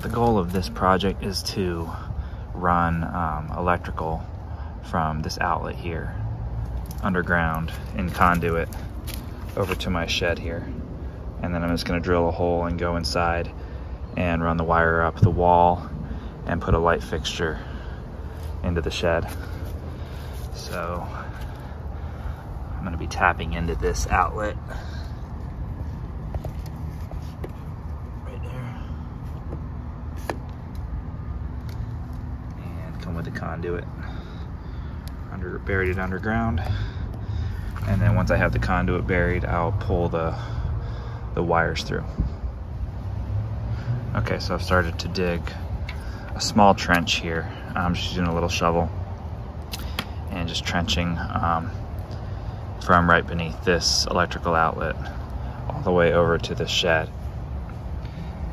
The goal of this project is to run um, electrical from this outlet here underground in conduit over to my shed here. And then I'm just gonna drill a hole and go inside and run the wire up the wall and put a light fixture into the shed. So I'm gonna be tapping into this outlet right there. And come with the conduit under buried it underground. And then once I have the conduit buried, I'll pull the the wires through. Okay, so I've started to dig a small trench here. I'm just using a little shovel and just trenching um, from right beneath this electrical outlet all the way over to the shed.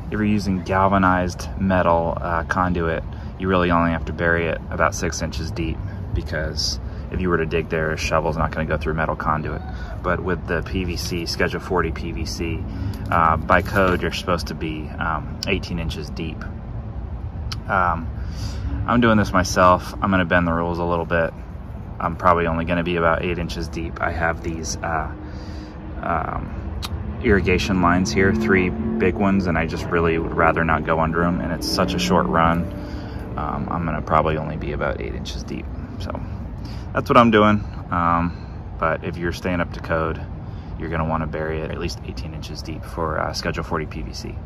If you're using galvanized metal uh, conduit, you really only have to bury it about six inches deep because if you were to dig there, a shovel's not going to go through metal conduit. But with the PVC, Schedule 40 PVC, uh, by code, you're supposed to be um, 18 inches deep. Um, I'm doing this myself. I'm going to bend the rules a little bit. I'm probably only going to be about 8 inches deep. I have these uh, um, irrigation lines here, three big ones, and I just really would rather not go under them, and it's such a short run. Um, I'm going to probably only be about 8 inches deep. So that's what I'm doing. Um, but if you're staying up to code, you're gonna wanna bury it at least 18 inches deep for uh, Schedule 40 PVC.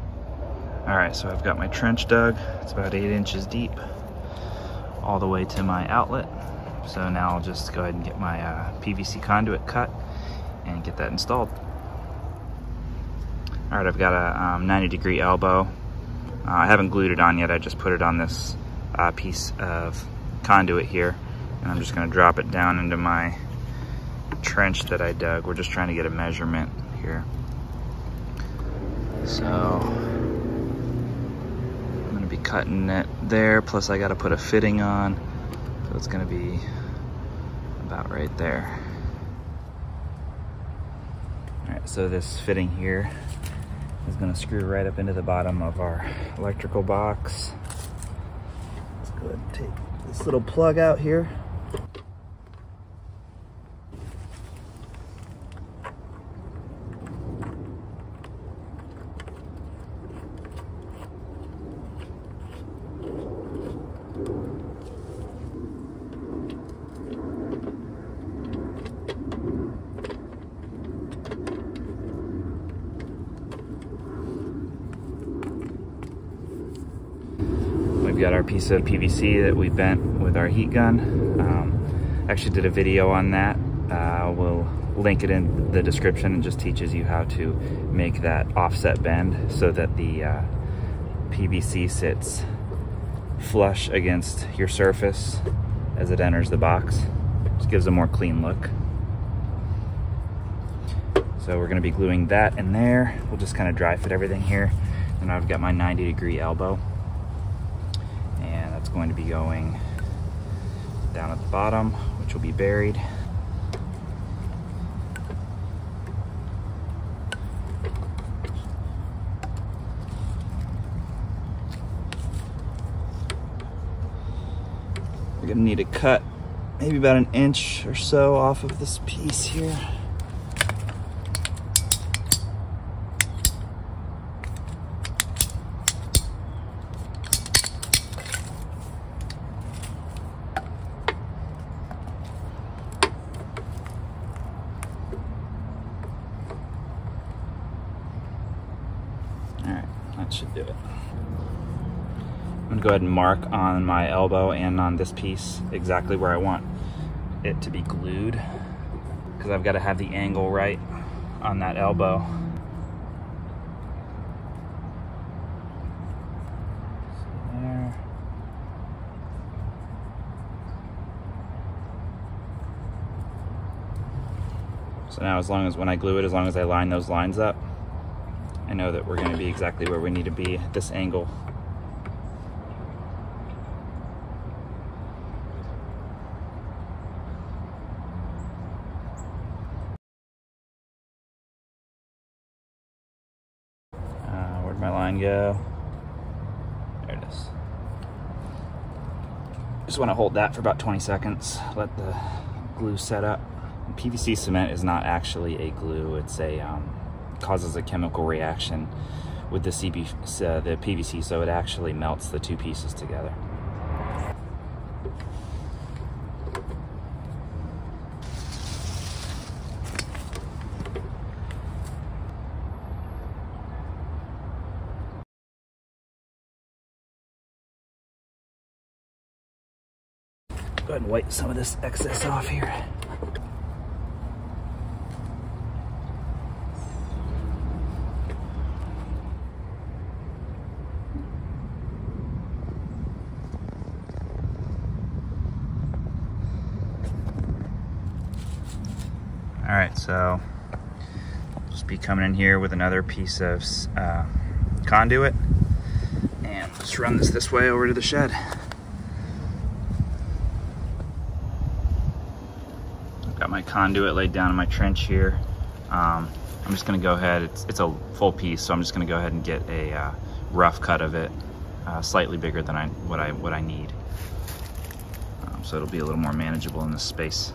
All right, so I've got my trench dug. It's about eight inches deep all the way to my outlet. So now I'll just go ahead and get my uh, PVC conduit cut and get that installed. All right, I've got a um, 90 degree elbow. Uh, I haven't glued it on yet. I just put it on this uh, piece of conduit here and I'm just gonna drop it down into my trench that I dug. We're just trying to get a measurement here. So I'm gonna be cutting it there, plus I gotta put a fitting on. So it's gonna be about right there. All right, so this fitting here is gonna screw right up into the bottom of our electrical box. Go ahead and take this little plug out here. We've got our piece of PVC that we bent with our heat gun. Um, actually did a video on that. Uh, we'll link it in the description. It just teaches you how to make that offset bend so that the uh, PVC sits flush against your surface as it enters the box. Just gives a more clean look. So we're gonna be gluing that in there. We'll just kind of dry fit everything here. And I've got my 90 degree elbow going to be going down at the bottom, which will be buried. We're gonna need to cut maybe about an inch or so off of this piece here. That should do it. I'm gonna go ahead and mark on my elbow and on this piece exactly where I want it to be glued because I've got to have the angle right on that elbow. So now as long as when I glue it, as long as I line those lines up, I know that we're gonna be exactly where we need to be at this angle. Uh, where'd my line go? There it is. Just want to hold that for about 20 seconds, let the glue set up. PVC cement is not actually a glue, it's a, um, causes a chemical reaction with the, CB, uh, the PVC, so it actually melts the two pieces together. Go ahead and wipe some of this excess off here. So just be coming in here with another piece of uh, conduit and just run this this way over to the shed. I've got my conduit laid down in my trench here. Um, I'm just gonna go ahead, it's, it's a full piece, so I'm just gonna go ahead and get a uh, rough cut of it, uh, slightly bigger than I what I what I need. Um, so it'll be a little more manageable in this space.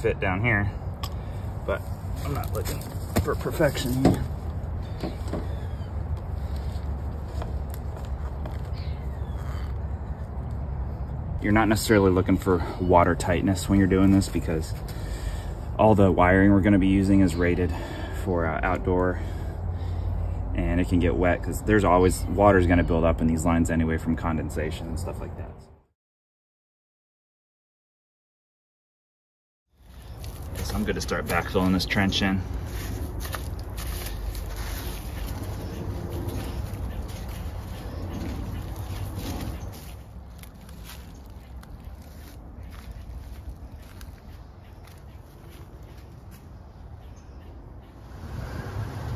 Fit down here, but I'm not looking for perfection here. You're not necessarily looking for water tightness when you're doing this because all the wiring we're gonna be using is rated for uh, outdoor and it can get wet because there's always, water's gonna build up in these lines anyway from condensation and stuff like that. So I'm to start backfilling this trench in.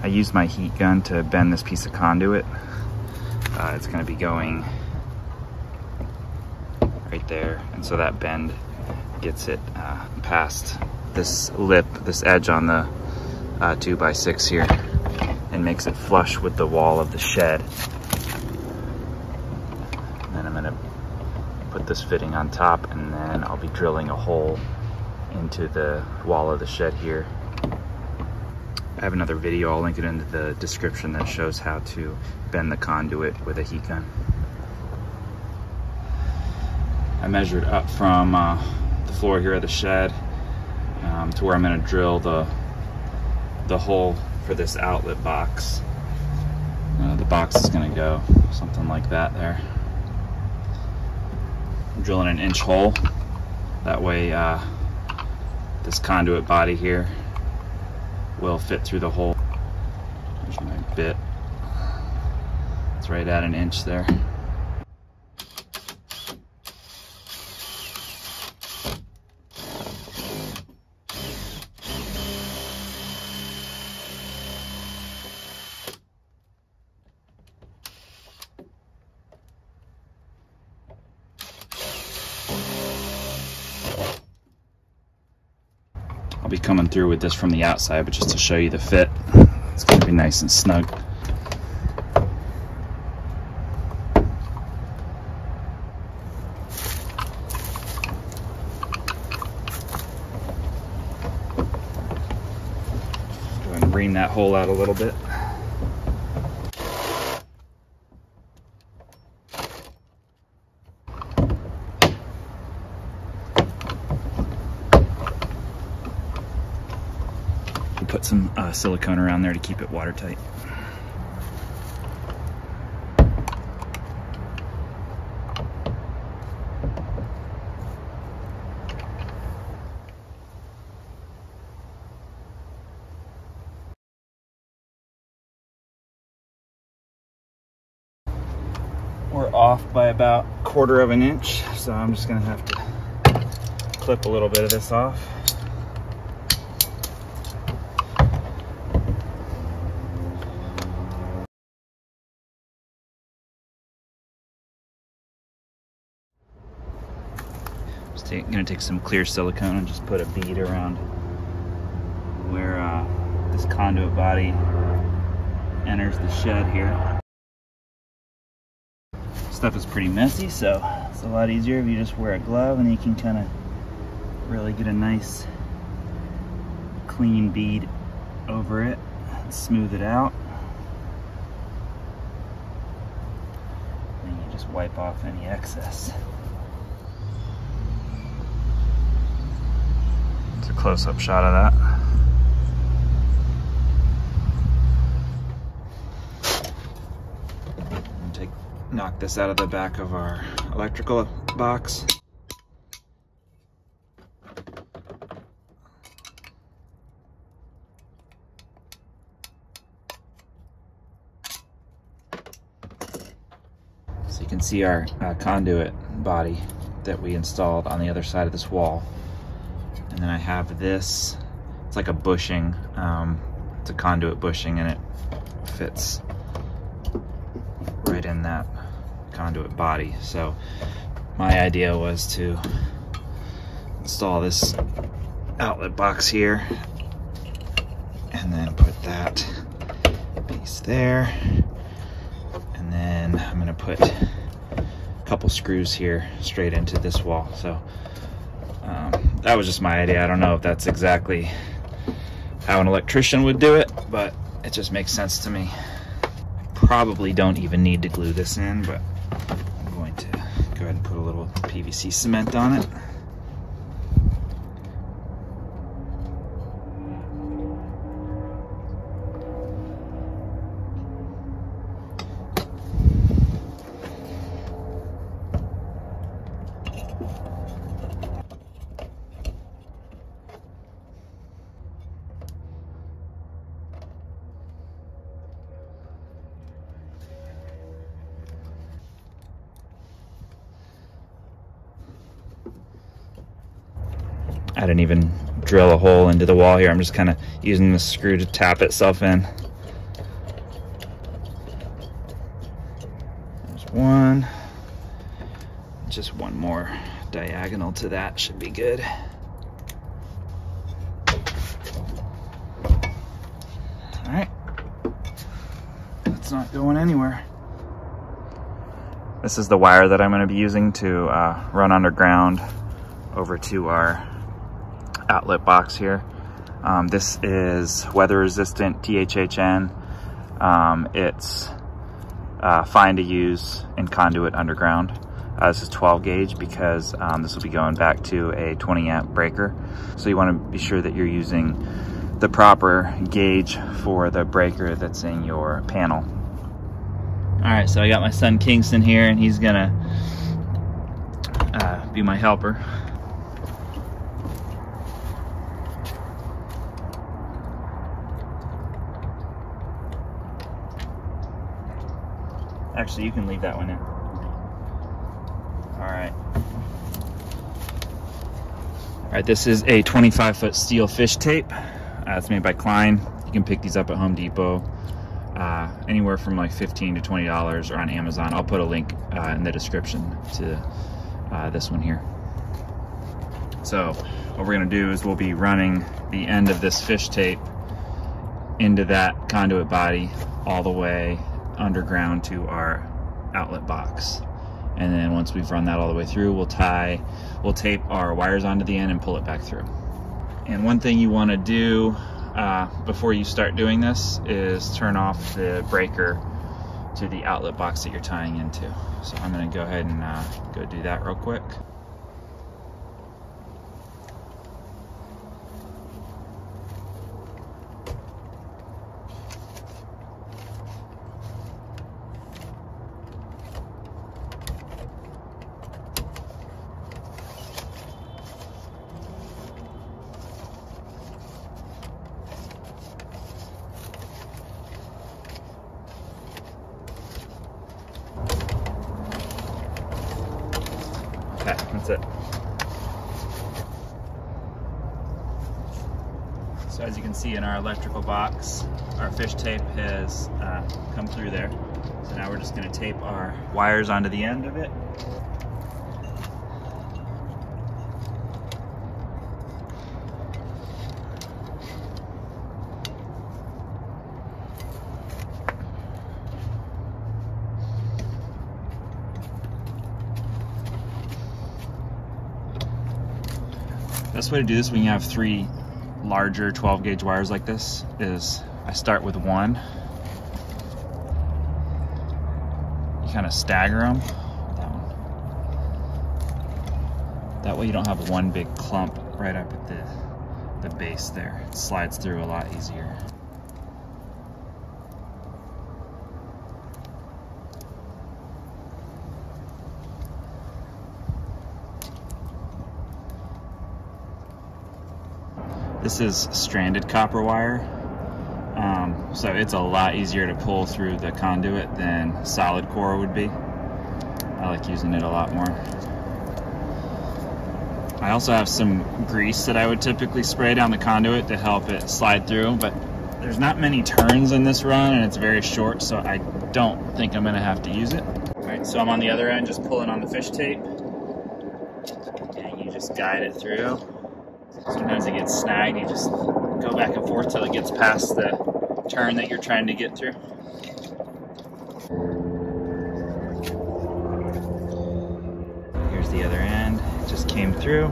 I used my heat gun to bend this piece of conduit. Uh, it's gonna be going right there. And so that bend gets it uh, past this lip, this edge on the uh, two by six here and makes it flush with the wall of the shed. And then I'm gonna put this fitting on top and then I'll be drilling a hole into the wall of the shed here. I have another video, I'll link it into the description that shows how to bend the conduit with a heat gun. I measured up from uh, the floor here of the shed to where I'm gonna drill the, the hole for this outlet box. Uh, the box is gonna go something like that there. I'm drilling an inch hole. That way uh, this conduit body here will fit through the hole. There's my bit. It's right at an inch there. Through with this from the outside, but just to show you the fit, it's gonna be nice and snug. Go and ream that hole out a little bit. Some uh, silicone around there to keep it watertight. We're off by about quarter of an inch, so I'm just gonna have to clip a little bit of this off. I'm gonna take some clear silicone and just put a bead around where uh, this conduit body enters the shed here. Stuff is pretty messy, so it's a lot easier if you just wear a glove and you can kind of really get a nice clean bead over it and smooth it out. And you just wipe off any excess. It's a close-up shot of that. Take, knock this out of the back of our electrical box. So you can see our uh, conduit body that we installed on the other side of this wall. Then I have this, it's like a bushing, um, it's a conduit bushing and it fits right in that conduit body. So my idea was to install this outlet box here and then put that piece there. And then I'm gonna put a couple screws here straight into this wall. So um, that was just my idea. I don't know if that's exactly how an electrician would do it, but it just makes sense to me. Probably don't even need to glue this in, but I'm going to go ahead and put a little PVC cement on it. I didn't even drill a hole into the wall here. I'm just kind of using the screw to tap itself in. There's one. Just one more diagonal to that should be good. All right. That's not going anywhere. This is the wire that I'm going to be using to uh, run underground over to our outlet box here. Um, this is weather resistant THHN. Um, it's uh, fine to use in conduit underground. Uh, this is 12 gauge because um, this will be going back to a 20 amp breaker. So you want to be sure that you're using the proper gauge for the breaker that's in your panel. All right, so I got my son Kingston here and he's gonna uh, be my helper. Actually, you can leave that one in. All right. All right, this is a 25 foot steel fish tape. Uh, it's made by Klein. You can pick these up at Home Depot. Uh, anywhere from like 15 to 20 dollars or on Amazon. I'll put a link uh, in the description to uh, this one here. So what we're gonna do is we'll be running the end of this fish tape into that conduit body all the way underground to our outlet box. And then once we've run that all the way through, we'll tie, we'll tape our wires onto the end and pull it back through. And one thing you wanna do uh, before you start doing this is turn off the breaker to the outlet box that you're tying into. So I'm gonna go ahead and uh, go do that real quick. come through there. So now we're just gonna tape our wires onto the end of it. Best way to do this when you have three larger 12 gauge wires like this is I start with one kind of stagger them. That, that way you don't have one big clump right up at the, the base there. It slides through a lot easier. This is stranded copper wire. So it's a lot easier to pull through the conduit than solid core would be. I like using it a lot more. I also have some grease that I would typically spray down the conduit to help it slide through, but there's not many turns in this run and it's very short, so I don't think I'm gonna have to use it. All right, so I'm on the other end just pulling on the fish tape and you just guide it through. Sometimes it gets snagged, you just go back and forth till it gets past the turn that you're trying to get through. Here's the other end, it just came through.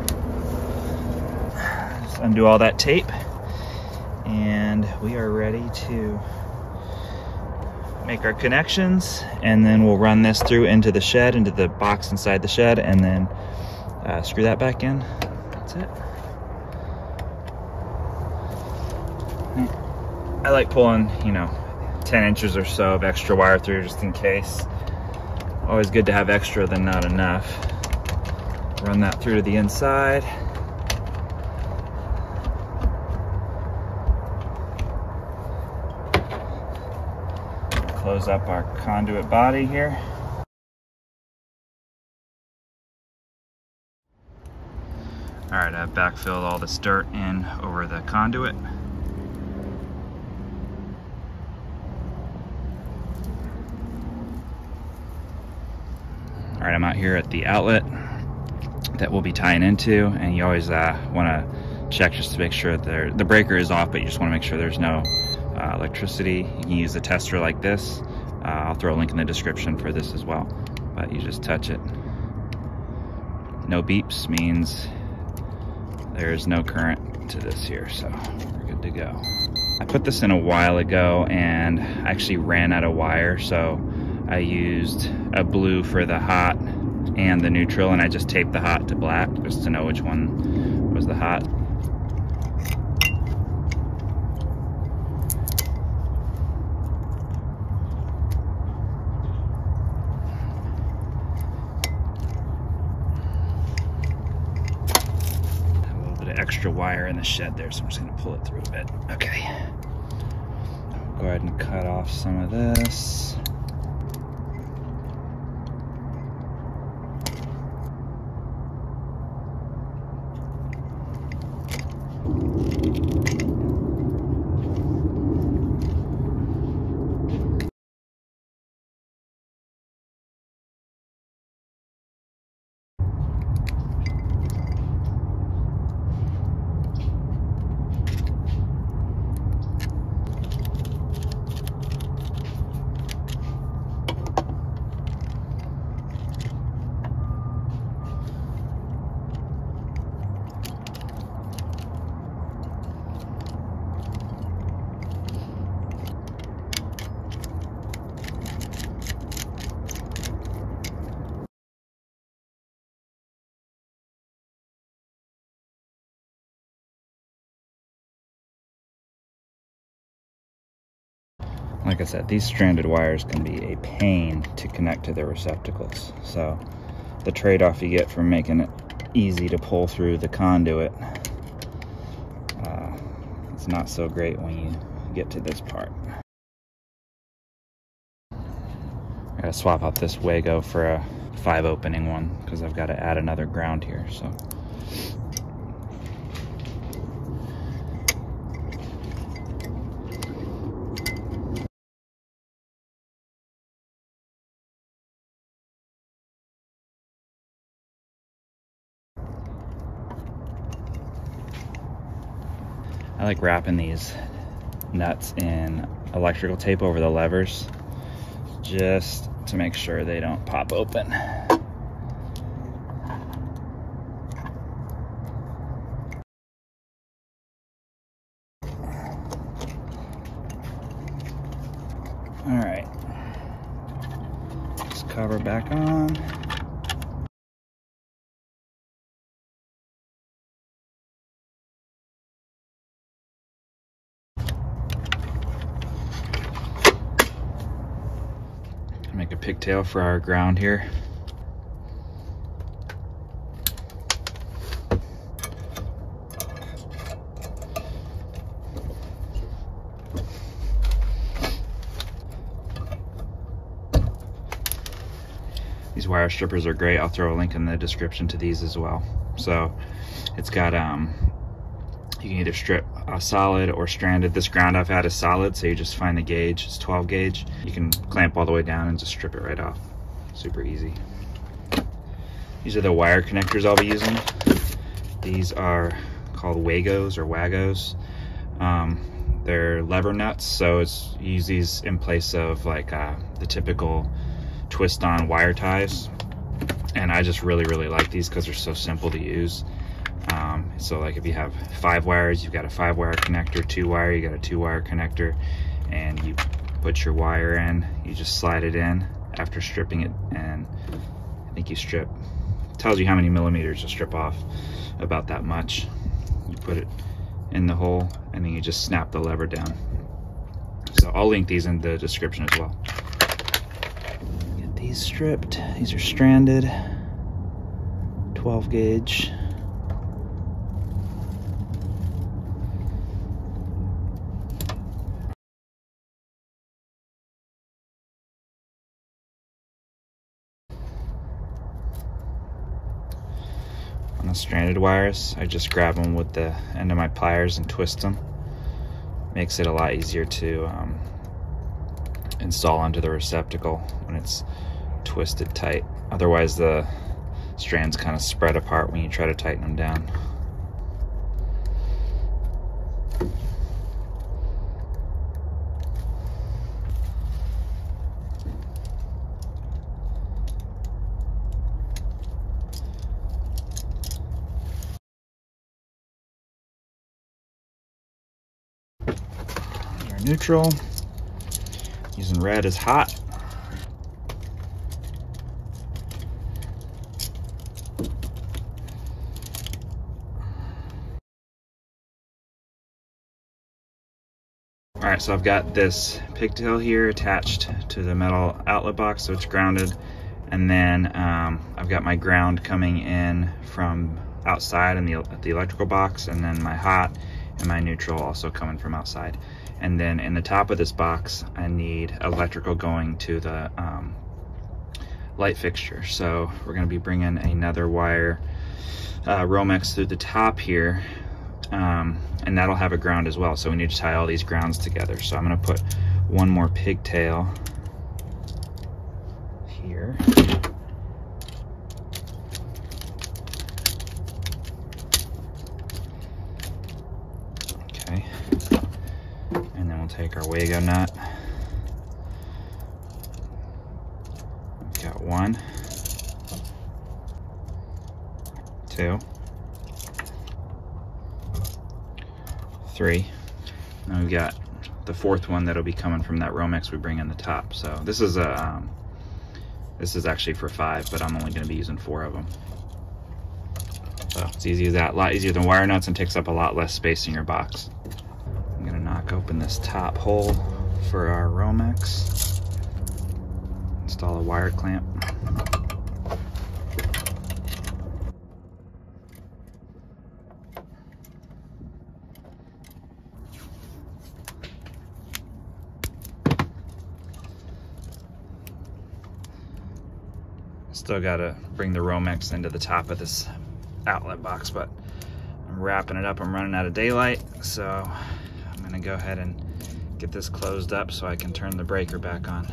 Just undo all that tape and we are ready to make our connections and then we'll run this through into the shed, into the box inside the shed and then uh, screw that back in. That's it. I like pulling, you know, 10 inches or so of extra wire through just in case. Always good to have extra than not enough. Run that through to the inside. Close up our conduit body here. All right, I've backfilled all this dirt in over the conduit. Right, I'm out here at the outlet that we'll be tying into, and you always uh, want to check just to make sure that the breaker is off, but you just want to make sure there's no uh, electricity. You can use a tester like this. Uh, I'll throw a link in the description for this as well, but you just touch it. No beeps means there's no current to this here, so we're good to go. I put this in a while ago and I actually ran out of wire, so I used a blue for the hot and the neutral and I just taped the hot to black just to know which one was the hot. a little bit of extra wire in the shed there, so I'm just gonna pull it through a bit. Okay. Go ahead and cut off some of this. Like I said, these stranded wires can be a pain to connect to the receptacles. So the trade-off you get from making it easy to pull through the conduit, uh, it's not so great when you get to this part. I gotta swap out this Wago for a five opening one because I've got to add another ground here. So. Like wrapping these nuts in electrical tape over the levers just to make sure they don't pop open. All right. Just cover back on. For our ground here. These wire strippers are great. I'll throw a link in the description to these as well. So it's got, um, you can either strip a solid or stranded. This ground I've had is solid, so you just find the gauge, it's 12 gauge. You can clamp all the way down and just strip it right off. Super easy. These are the wire connectors I'll be using. These are called Wagos or Wagos. Um, they're lever nuts, so it's you use these in place of like uh, the typical twist on wire ties and I just really really like these because they're so simple to use um, so like if you have five wires you've got a five wire connector two wire you got a two wire connector and you put your wire in you just slide it in after stripping it and I think you strip tells you how many millimeters to strip off about that much you put it in the hole and then you just snap the lever down so I'll link these in the description as well Get these stripped. These are stranded. 12 gauge. Stranded wires, I just grab them with the end of my pliers and twist them. Makes it a lot easier to um, install onto the receptacle when it's twisted tight. Otherwise the strands kind of spread apart when you try to tighten them down. Your neutral. Using red is hot. All right, so I've got this pigtail here attached to the metal outlet box, so it's grounded. And then um, I've got my ground coming in from outside in the, the electrical box, and then my hot and my neutral also coming from outside. And then in the top of this box, I need electrical going to the um, light fixture. So we're gonna be bringing another wire uh, Romex through the top here um, and that'll have a ground as well. So we need to tie all these grounds together. So I'm gonna put one more pigtail here. Okay, take our Wago nut. We've got one, two, three. Now we've got the fourth one that'll be coming from that Romex we bring in the top. So this is a um, this is actually for five, but I'm only going to be using four of them. So it's easy as that. A lot easier than wire nuts and takes up a lot less space in your box. Open this top hole for our Romex. Install a wire clamp. Still gotta bring the Romex into the top of this outlet box, but I'm wrapping it up. I'm running out of daylight, so gonna go ahead and get this closed up so I can turn the breaker back on.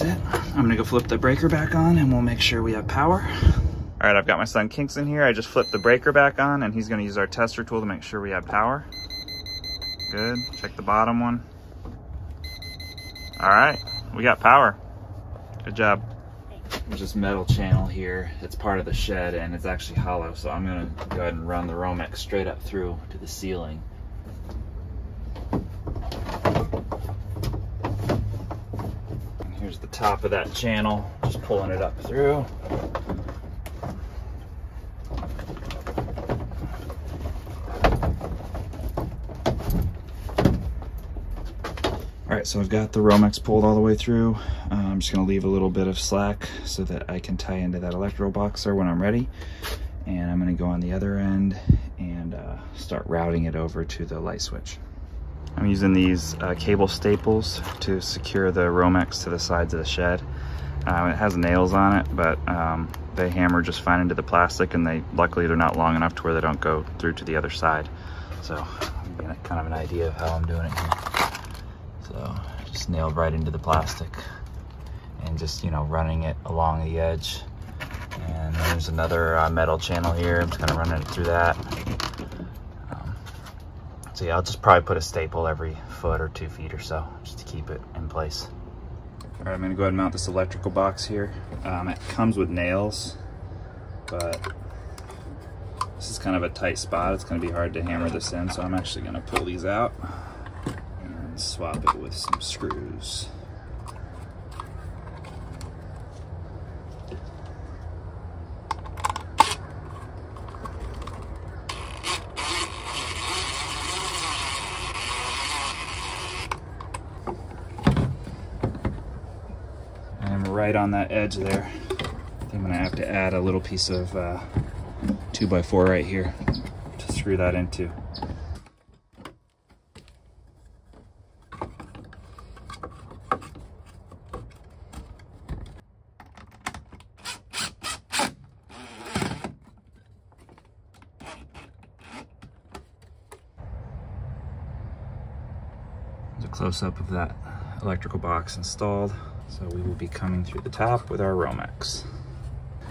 That's it. I'm gonna go flip the breaker back on and we'll make sure we have power. All right, I've got my son Kingston here. I just flipped the breaker back on and he's gonna use our tester tool to make sure we have power. Good, check the bottom one. All right, we got power. Good job. There's this metal channel here. It's part of the shed and it's actually hollow. So I'm gonna go ahead and run the Romex straight up through to the ceiling. And here's the top of that channel, just pulling it up through. All right, so I've got the Romex pulled all the way through. Uh, I'm just gonna leave a little bit of slack so that I can tie into that electro boxer when I'm ready. And I'm gonna go on the other end and uh, start routing it over to the light switch. I'm using these uh, cable staples to secure the Romex to the sides of the shed. Um, it has nails on it, but um, they hammer just fine into the plastic and they luckily they're not long enough to where they don't go through to the other side. So I'm getting kind of an idea of how I'm doing it here. So just nailed right into the plastic and just, you know, running it along the edge. And there's another uh, metal channel here. I'm just gonna run it through that. So yeah, I'll just probably put a staple every foot or two feet or so just to keep it in place. All right, I'm gonna go ahead and mount this electrical box here. Um, it comes with nails, but this is kind of a tight spot. It's gonna be hard to hammer this in, so I'm actually gonna pull these out and swap it with some screws. I'm right on that edge there. I'm gonna have to add a little piece of uh, two by four right here to screw that into. close-up of that electrical box installed. So we will be coming through the top with our Romex.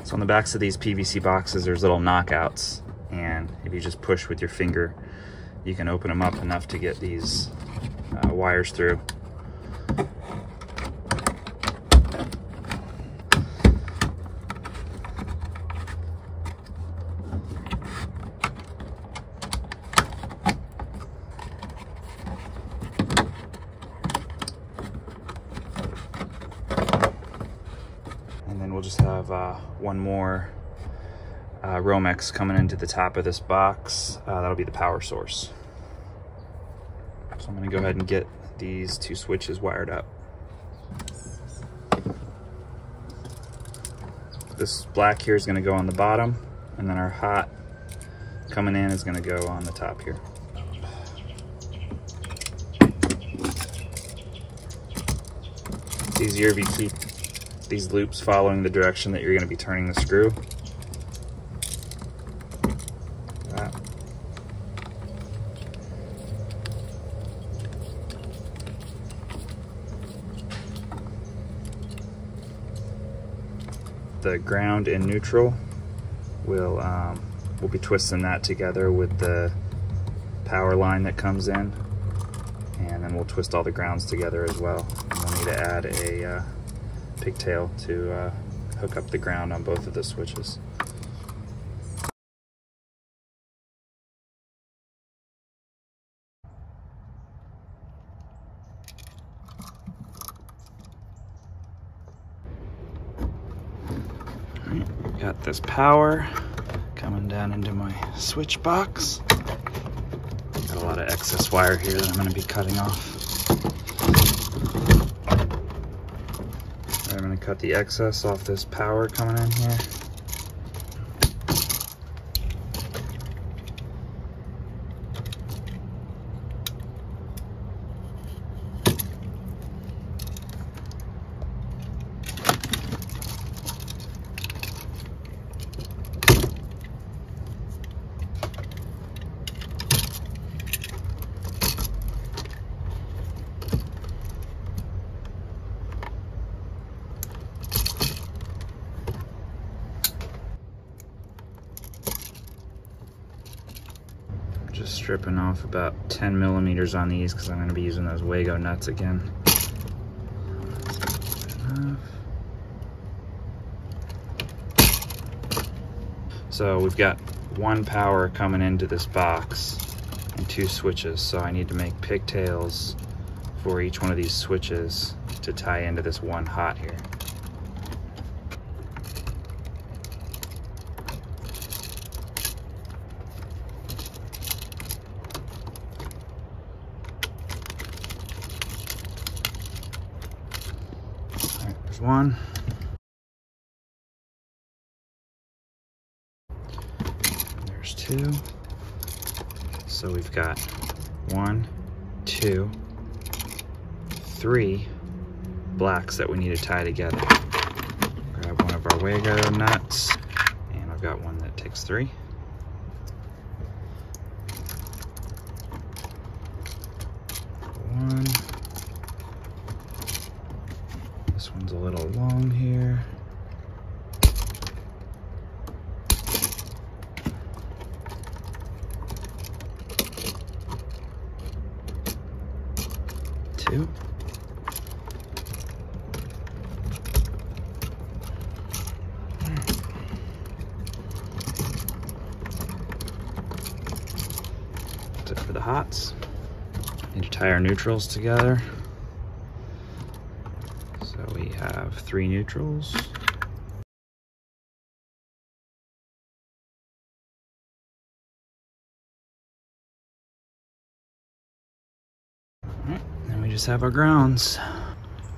So on the backs of these PVC boxes, there's little knockouts. And if you just push with your finger, you can open them up enough to get these uh, wires through. we'll just have uh, one more uh, Romex coming into the top of this box. Uh, that'll be the power source. So I'm gonna go ahead and get these two switches wired up. This black here is gonna go on the bottom, and then our hot coming in is gonna go on the top here. It's easier if you keep these loops following the direction that you're going to be turning the screw. The ground and neutral will um, we'll be twisting that together with the power line that comes in and then we'll twist all the grounds together as well. And we'll need to add a uh, pigtail to uh, hook up the ground on both of the switches. got this power coming down into my switch box. Got a lot of excess wire here that I'm going to be cutting off. I'm going to cut the excess off this power coming in here. 10 millimeters on these because I'm going to be using those Wago nuts again. So we've got one power coming into this box and two switches. So I need to make pigtails for each one of these switches to tie into this one hot here. There's one. There's two. So we've got one, two, three blacks that we need to tie together. Grab one of our Wago nuts, and I've got one that takes three. One. This one's a little long here. Two. That's it for the hots. Need to tie our neutrals together. So we have three neutrals. Then we just have our grounds.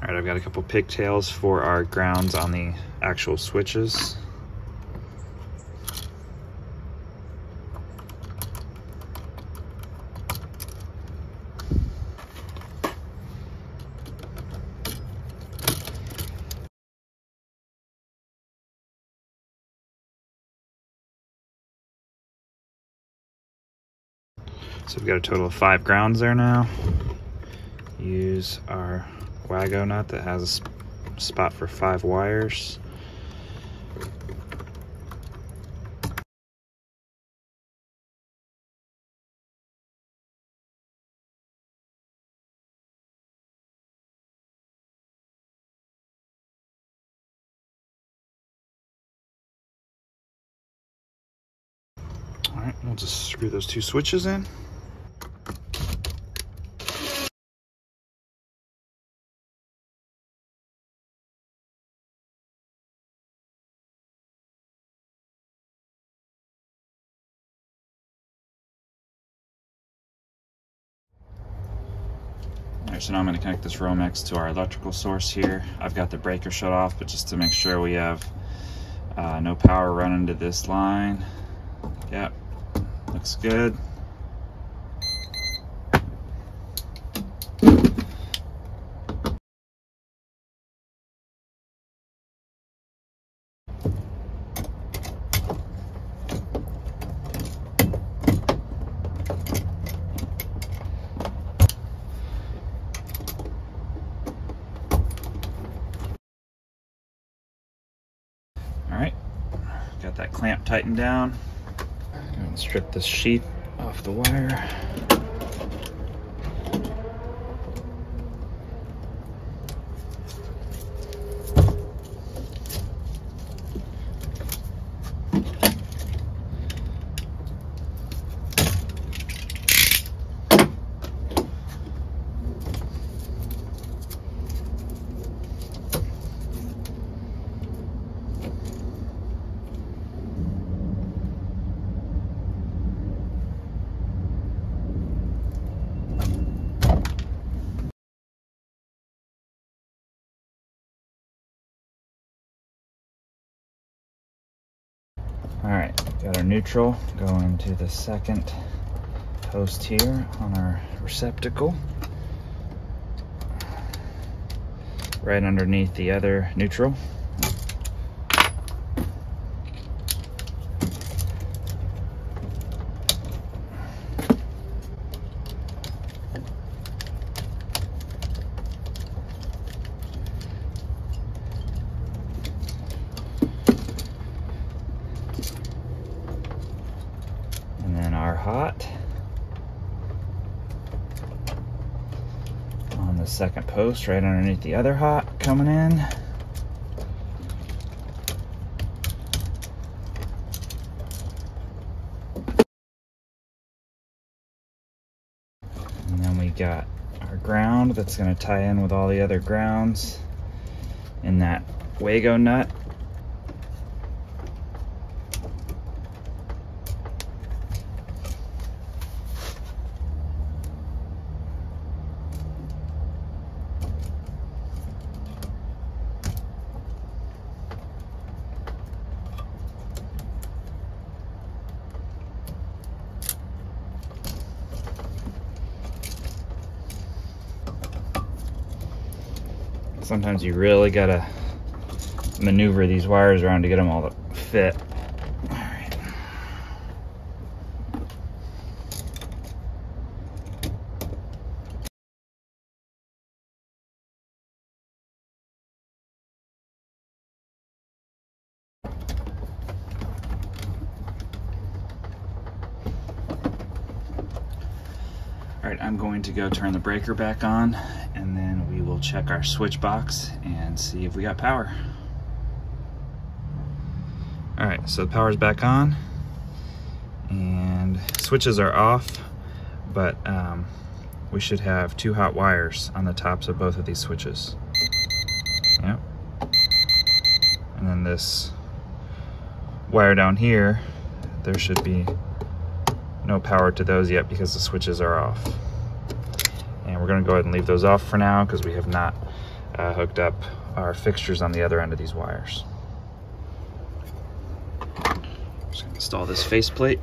Alright, I've got a couple pigtails for our grounds on the actual switches. We've got a total of five grounds there now. Use our Wago nut that has a spot for five wires. All right, we'll just screw those two switches in. So now I'm gonna connect this Romex to our electrical source here. I've got the breaker shut off, but just to make sure we have uh, no power running to this line. Yep, looks good. All right, got tightened down. And strip this sheet off the wire. All right, got our neutral going to the second post here on our receptacle. Right underneath the other neutral. And then our hot. the second post right underneath the other hot coming in. And then we got our ground that's gonna tie in with all the other grounds in that Wago nut. Sometimes you really gotta maneuver these wires around to get them all to fit. All right. I'm going to go turn the breaker back on and then check our switch box and see if we got power. All right, so the power's back on and switches are off, but um, we should have two hot wires on the tops of both of these switches. Yep. And then this wire down here, there should be no power to those yet because the switches are off. We're gonna go ahead and leave those off for now because we have not uh, hooked up our fixtures on the other end of these wires. Just gonna install this faceplate.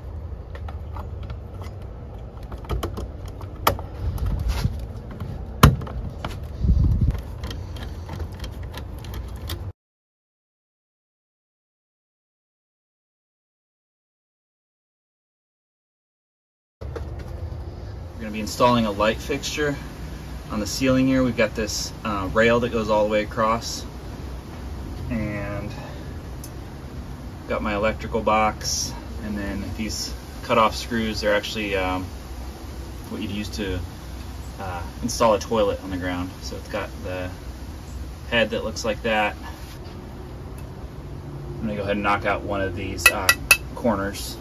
Installing a light fixture on the ceiling here. We've got this uh, rail that goes all the way across and got my electrical box and then these cutoff screws are actually um, what you'd use to uh, install a toilet on the ground. So it's got the head that looks like that. I'm gonna go ahead and knock out one of these uh, corners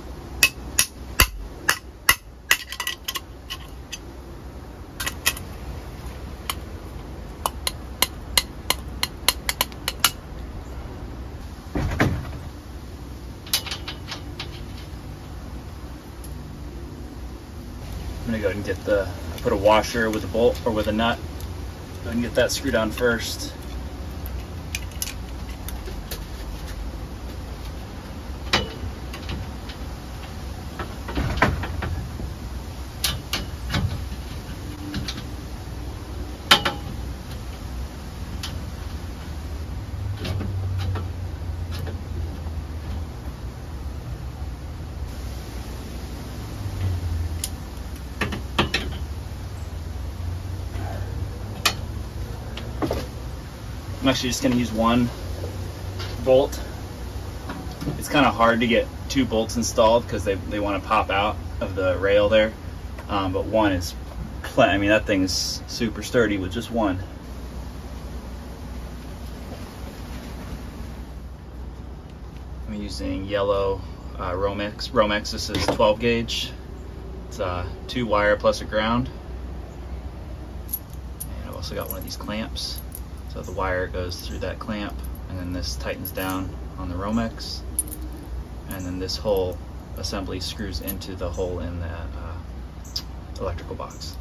get the, I put a washer with a bolt or with a nut. Go and get that screwed on first. Actually just gonna use one bolt. It's kind of hard to get two bolts installed because they, they want to pop out of the rail there. Um, but one is. I mean, that thing is super sturdy with just one. I'm using yellow uh, Romex. Romex, this is 12 gauge. It's uh, two wire plus a ground. And I've also got one of these clamps. So the wire goes through that clamp and then this tightens down on the Romex. And then this whole assembly screws into the hole in the uh, electrical box.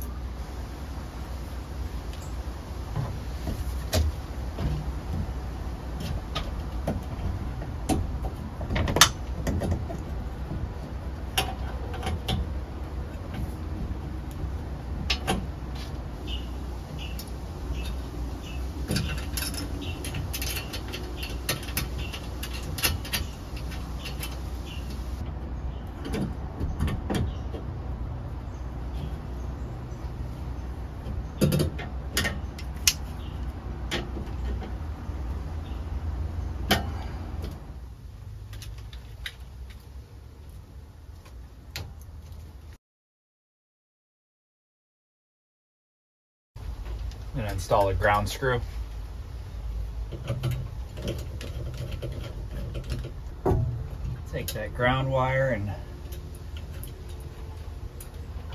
Install a ground screw. Take that ground wire and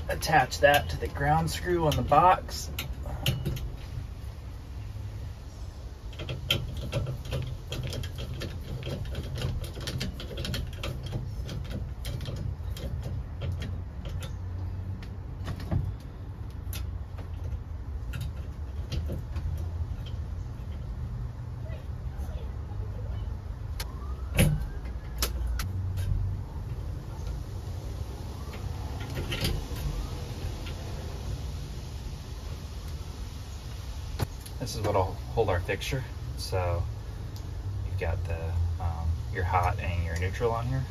attach that to the ground screw on the box. This is what'll fixture. So you've got the um, your hot and your neutral on here.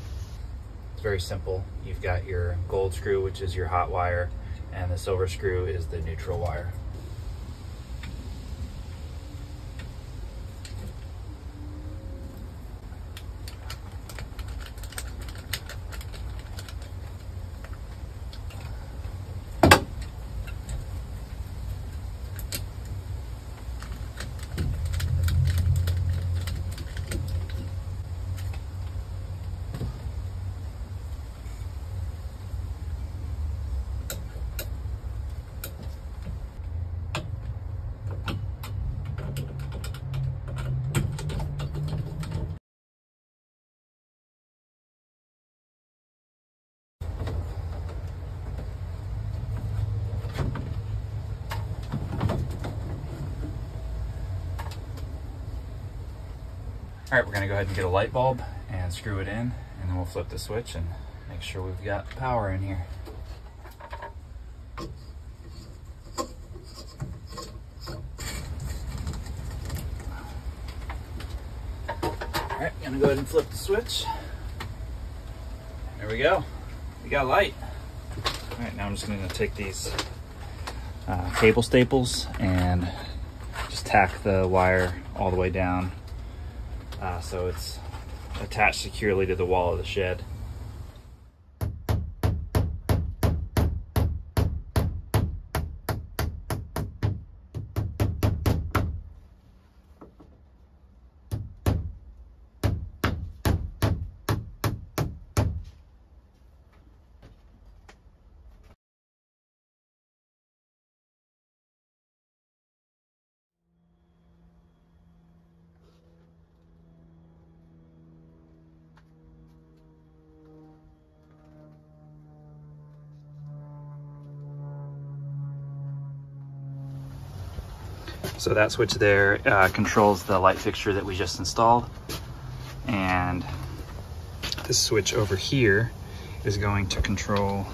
It's very simple. You've got your gold screw, which is your hot wire, and the silver screw is the neutral wire. All right, we're gonna go ahead and get a light bulb and screw it in, and then we'll flip the switch and make sure we've got power in here. All right, gonna go ahead and flip the switch. There we go. We got light. All right, now I'm just gonna take these uh, cable staples and just tack the wire all the way down uh, so it's attached securely to the wall of the shed. So that switch there uh, controls the light fixture that we just installed. And this switch over here is going to control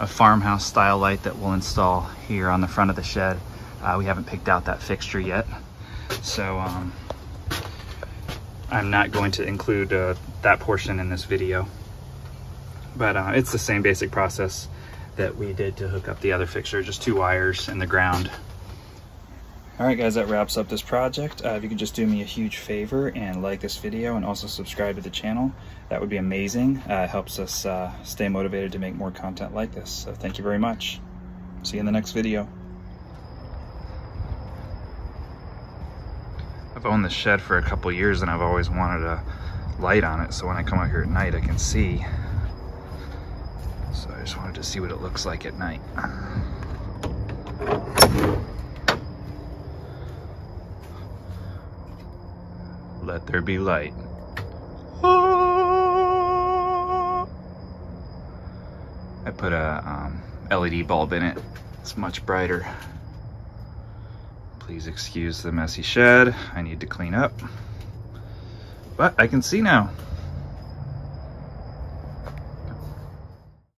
a farmhouse style light that we'll install here on the front of the shed. Uh, we haven't picked out that fixture yet. So um, I'm not going to include uh, that portion in this video. But uh, it's the same basic process that we did to hook up the other fixture, just two wires in the ground. All right, guys, that wraps up this project. Uh, if you could just do me a huge favor and like this video and also subscribe to the channel, that would be amazing. Uh, it helps us uh, stay motivated to make more content like this. So thank you very much. See you in the next video. I've owned this shed for a couple years and I've always wanted a light on it so when I come out here at night I can see. So I just wanted to see what it looks like at night. Let there be light. I put a um, LED bulb in it. It's much brighter. Please excuse the messy shed. I need to clean up. But I can see now.